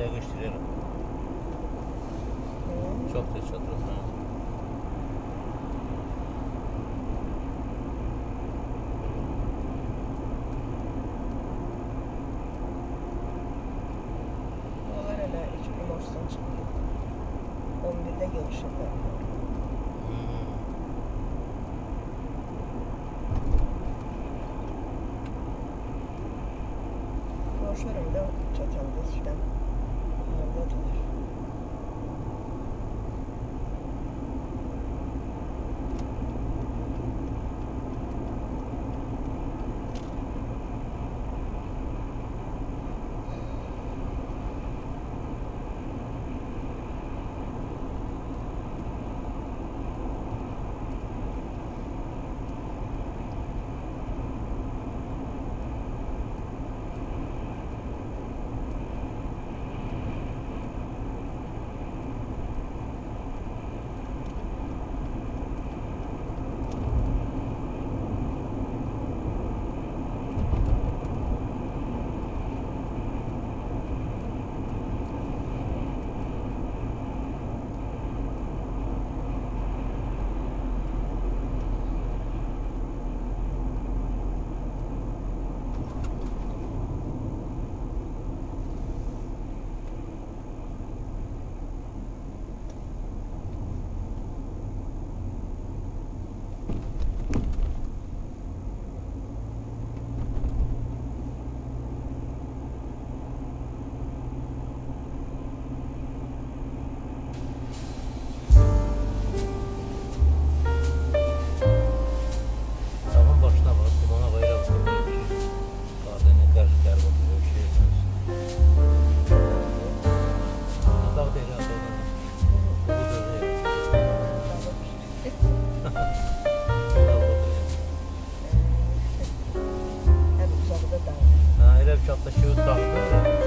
Oraya gösteriyorum. Hı. Çok da çatır Morse'dan çıkıyor. 11'de görüşüm var. Görüşürüm de çatanda işte. ちょっとシュート。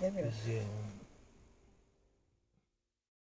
É meu.